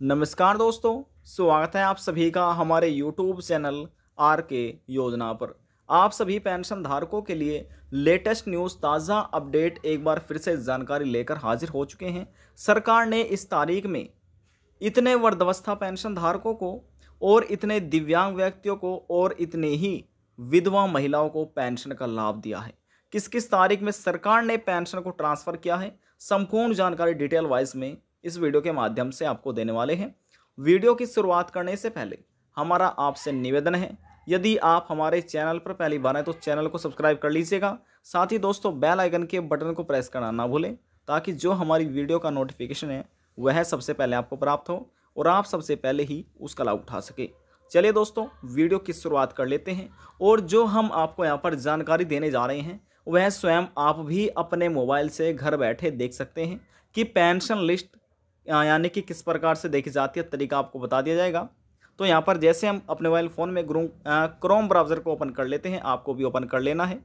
नमस्कार दोस्तों, स्वागत है आप सभी का हमारे YouTube चैनल आर के योजना पर। आप सभी पेंशन धारकों के लिए लेटेस्ट न्यूज़, ताज़ा अपडेट एक बार फिर से जानकारी लेकर हाजिर हो चुके हैं। सरकार ने इस तारीख में इतने वर्धवस्था पेंशन धारकों को और इतने दिव्यांग व्यक्तियों को और इतने ही विधवा महिलाओं को पेंशन का लाभ दिया है। किस किस तारीख में सरकार ने पेंशन को ट्रांसफ़र किया है, संपूर्ण जानकारी डिटेल वाइज में इस वीडियो के माध्यम से आपको देने वाले हैं। वीडियो की शुरुआत करने से पहले हमारा आपसे निवेदन है, यदि आप हमारे चैनल पर पहली बार हैं तो चैनल को सब्सक्राइब कर लीजिएगा। साथ ही दोस्तों, बेल आइकन के बटन को प्रेस करना ना भूलें, ताकि जो हमारी वीडियो का नोटिफिकेशन है, वह सबसे पहले आपको प्राप्त हो और आप सबसे पहले ही उसका लाभ उठा सके। चलिए दोस्तों, वीडियो की शुरुआत कर लेते हैं और जो हम आपको यहाँ पर जानकारी देने जा रहे हैं, वह स्वयं आप भी अपने मोबाइल से घर बैठे देख सकते हैं कि पेंशन लिस्ट यानी कि किस प्रकार से देखी जाती है, तरीका आपको बता दिया जाएगा। तो यहाँ पर जैसे हम अपने मोबाइल फ़ोन में ग्रूम क्रोम ब्राउज़र को ओपन कर लेते हैं, आपको भी ओपन कर लेना है।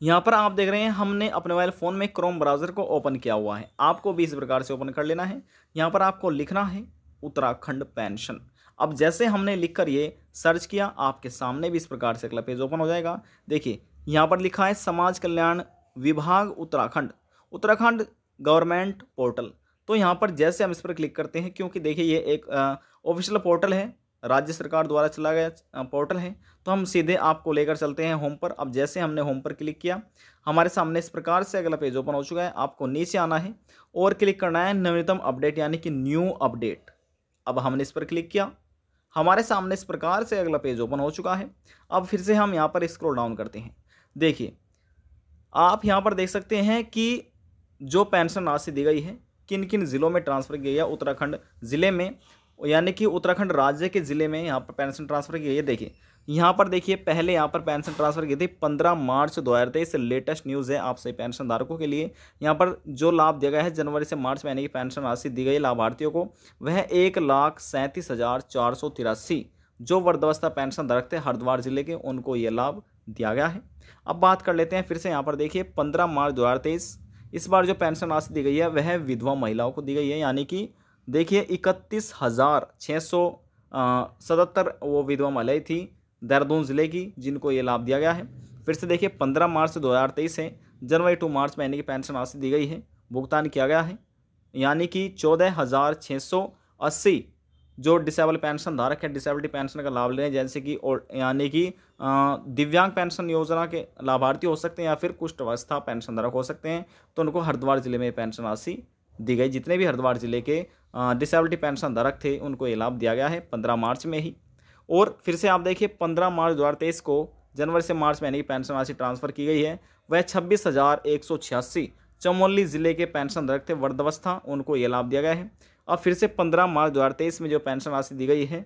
यहाँ पर आप देख रहे हैं, हमने अपने मोबाइल फ़ोन में क्रोम ब्राउज़र को ओपन किया हुआ है। आपको भी इस प्रकार से ओपन कर लेना है। यहाँ पर आपको लिखना है, उत्तराखंड पेंशन अब जैसे हमने लिख कर ये सर्च किया, आपके सामने भी इस प्रकार से अगला पेज ओपन हो जाएगा। देखिए, यहाँ पर लिखा है, समाज कल्याण विभाग उत्तराखंड। उत्तराखंड गवर्नमेंट पोर्टल तो यहाँ पर जैसे हम इस पर क्लिक करते हैं, क्योंकि देखिए ये एक ऑफिशियल पोर्टल है, राज्य सरकार द्वारा चला गया पोर्टल है तो हम सीधे आपको लेकर चलते हैं होम पर। अब जैसे हमने होम पर क्लिक किया, हमारे सामने इस प्रकार से अगला पेज ओपन हो चुका है, आपको नीचे आना है और क्लिक करना है नवीनतम अपडेट यानी कि न्यू अपडेट अब हमने इस पर क्लिक किया, हमारे सामने इस प्रकार से अगला पेज ओपन हो चुका है। अब फिर से हम यहाँ पर स्क्रोल डाउन करते हैं। देखिए, आप यहाँ पर देख सकते हैं कि जो पेंशन राशि दी गई है किन किन ज़िलों में ट्रांसफ़र किया गया उत्तराखंड ज़िले में, यानी कि उत्तराखंड राज्य के ज़िले में यहाँ पर पेंशन ट्रांसफ़र की गई है। देखिए, यहाँ पर देखिए, पहले यहाँ पर पेंशन ट्रांसफ़र की थी पंद्रह मार्च दो हज़ार तेईस। लेटेस्ट न्यूज़ है आप सही पेंशन धारकों के लिए। यहाँ पर जो लाभ दिया गया है, जनवरी से मार्च महीने की पेंशन राशि दी गई लाभार्थियों को, वह एक लाख सैंतीस हज़ार चार सौ तिरासी। जो वर्दवस्था पेंशन धारक थे हरिद्वार ज़िले के, उनको ये लाभ दिया गया है। अब बात कर लेते हैं फिर से यहाँ पर देखिए, पंद्रह मार्च दो हज़ार तेईस। इस बार जो पेंशन राशि दी गई है, वह विधवा महिलाओं को दी गई है। यानी कि देखिए, इकतीस हज़ार छः सौ सतहत्तर वो विधवा महिलाएँ थी देहरादून ज़िले की, जिनको ये लाभ दिया गया है। फिर से देखिए, पंद्रह मार्च दो हज़ार तेईस है। जनवरी टू मार्च महीने की पेंशन राशि दी गई है, भुगतान किया गया है। यानी कि चौदह हज़ार छः सौ अस्सी जो डिसेबल पेंशन धारक है डिसेबिलिटी पेंशन का लाभ ले जैसे कि यानी कि दिव्यांग पेंशन योजना के लाभार्थी हो सकते हैं या फिर कुष्ठ अवस्था पेंशन धारक हो सकते हैं तो उनको हरिद्वार ज़िले में पेंशन राशि दी गई। जितने भी हरिद्वार ज़िले के डिसेबिलिटी पेंशन धारक थे, उनको ये लाभ दिया गया है पंद्रह मार्च में ही। और फिर से आप देखिए, पंद्रह मार्च दो हज़ार तेईस को जनवरी से मार्च महीने की पेंशन राशि ट्रांसफ़र की गई है। वह छब्बीस हज़ार एक सौ छियासी चमोली ज़िले के पेंशन धारक थे वर्दवस्था उनको ये लाभ दिया गया है। अब फिर से पंद्रह मार्च दो हज़ार तेईस में जो पेंशन राशि दी गई है,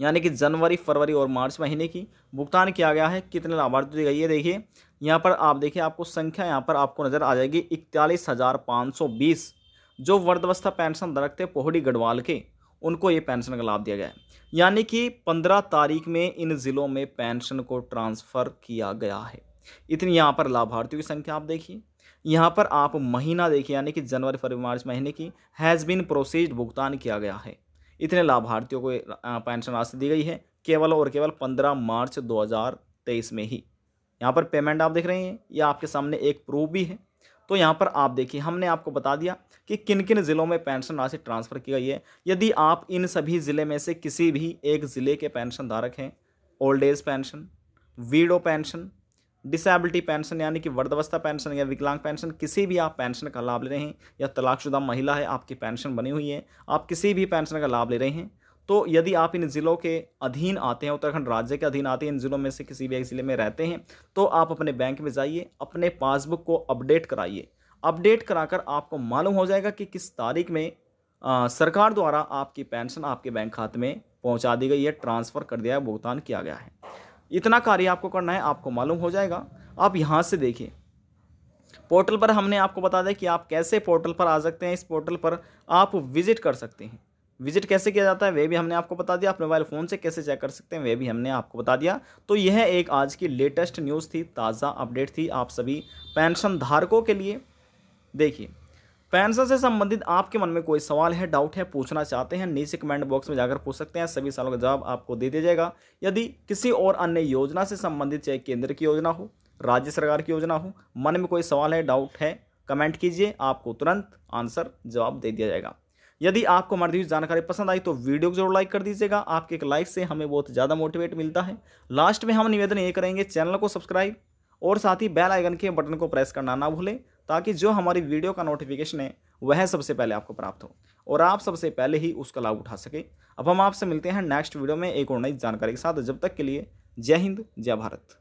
यानी कि जनवरी, फरवरी और मार्च महीने की, भुगतान किया गया है। कितने लाभार्थी दी गई है, देखिए, यहाँ पर आप देखिए, आपको संख्या यहाँ पर आपको नज़र आ जाएगी, इकतालीस हज़ार पाँच सौ बीस, जो वर्धवस्था पेंशन धारक थे पोहड़ी गढ़वाल के, उनको ये पेंशन का लाभ दिया गया है। यानी कि पंद्रह तारीख में इन ज़िलों में पेंशन को ट्रांसफ़र किया गया है। इतनी यहाँ पर लाभार्थियों की संख्या आप देखिए यहाँ पर आप महीना देखिए, यानी कि जनवरी, फरवरी, मार्च महीने की हैज़ बिन प्रोसीड भुगतान किया गया है। इतने लाभार्थियों को पेंशन राशि दी गई है, केवल और केवल पंद्रह मार्च दो हज़ार तेईस में ही। यहाँ पर पेमेंट आप देख रहे हैं, या आपके सामने एक प्रूफ भी है। तो यहाँ पर आप देखिए, हमने आपको बता दिया कि किन किन ज़िलों में पेंशन राशि ट्रांसफ़र की गई है। यदि आप इन सभी ज़िले में से किसी भी एक ज़िले के पेंशन धारक हैं old age pension widow pension disability pension यानी कि वर्दवस्था पेंशन या विकलांग पेंशन किसी भी आप पेंशन का लाभ ले रहे हैं या तलाकशुदा महिला है आपकी पेंशन बनी हुई है आप किसी भी पेंशन का लाभ ले रहे हैं तो यदि आप इन ज़िलों के अधीन आते हैं उत्तराखंड राज्य के अधीन आते हैं इन ज़िलों में से किसी भी एक ज़िले में रहते हैं तो आप अपने बैंक में जाइए अपने पासबुक को अपडेट कराइए। अपडेट कराकर आपको मालूम हो जाएगा कि किस तारीख में आ, सरकार द्वारा आपकी पेंशन आपके बैंक खाते में पहुँचा दी गई है ट्रांसफ़र कर दिया है भुगतान किया गया है। इतना कार्य आपको करना है, आपको मालूम हो जाएगा। आप यहाँ से देखिए। पोर्टल पर हमने आपको बता दें कि आप कैसे पोर्टल पर आ सकते हैं, इस पोर्टल पर आप विज़िट कर सकते हैं। विज़िट कैसे किया जाता है, वे भी हमने आपको बता दिया। आप मोबाइल फ़ोन से कैसे चेक कर सकते हैं, वे भी हमने आपको बता दिया। तो यह एक आज की लेटेस्ट न्यूज़ थी, ताज़ा अपडेट थी। आप सभी पेंशन धारकों के लिए देखिए। पेंशन से संबंधित आपके मन में कोई सवाल है, डाउट है, पूछना चाहते हैं, नीचे कमेंट बॉक्स में जाकर पूछ सकते हैं। सभी सवालों का जवाब आपको दे दिया जाएगा। यदि किसी और अन्य योजना से संबंधित चाहे केंद्र की योजना हो, राज्य सरकार की योजना हो, मन में कोई सवाल है, डाउट है, कमेंट कीजिए, आपको तुरंत आंसर जवाब दे दिया जाएगा। यदि आपको हमारी जानकारी पसंद आई तो वीडियो को ज़रूर लाइक कर दीजिएगा। आपके एक लाइक से हमें बहुत ज़्यादा मोटिवेट मिलता है। लास्ट में हम निवेदन ये करेंगे, चैनल को सब्सक्राइब और साथ ही बेल आइकन के बटन को प्रेस करना ना भूलें। ताकि जो हमारी वीडियो का नोटिफिकेशन है, वह सबसे पहले आपको प्राप्त हो और आप सबसे पहले ही उसका लाभ उठा सके। अब हम आपसे मिलते हैं नेक्स्ट वीडियो में एक और नई जानकारी के साथ। जब तक के लिए, जय हिंद, जय भारत।